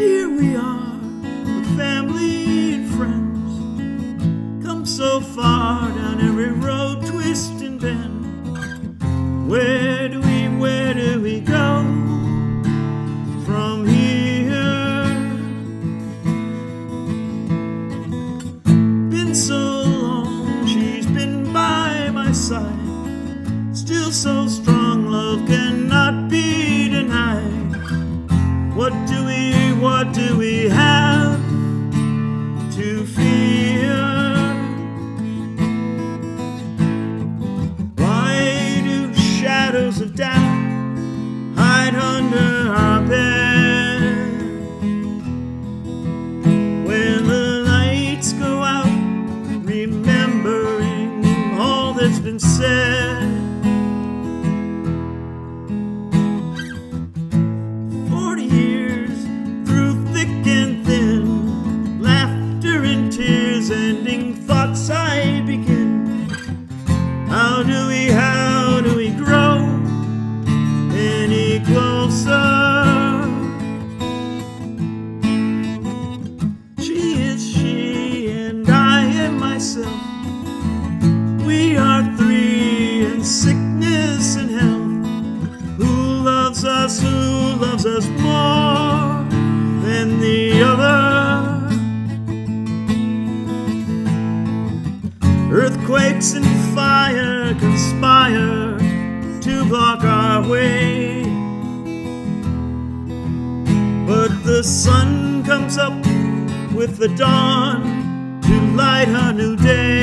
Here we are, with family and friends. Come so far down every road, twist and bend. Where do we, where do we go from here? Been so long, she's been by my side. Still so strong, love cannot be denied. What do we what do we have to fear? Why do shadows of doubt hide under our bed? When the lights go out, remembering all that's been said. Myself. We are three in sickness and health. Who loves us, who loves us more than the other? Earthquakes and fire conspire to block our way. But the sun comes up with the dawn light a new day.